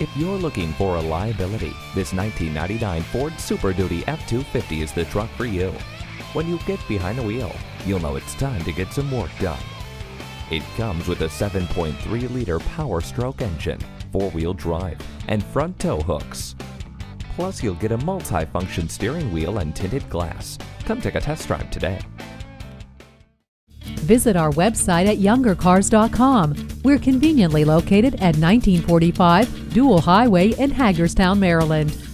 If you're looking for reliability, this 1999 Ford Super Duty F-250 is the truck for you. When you get behind the wheel, you'll know it's time to get some work done. It comes with a 7.3-liter Power Stroke engine, four-wheel drive, and front tow hooks. Plus, you'll get a multi-function steering wheel and tinted glass. Come take a test drive today. Visit our website at youngercars.com. We're conveniently located at 1945 Dual Highway in Hagerstown, Maryland.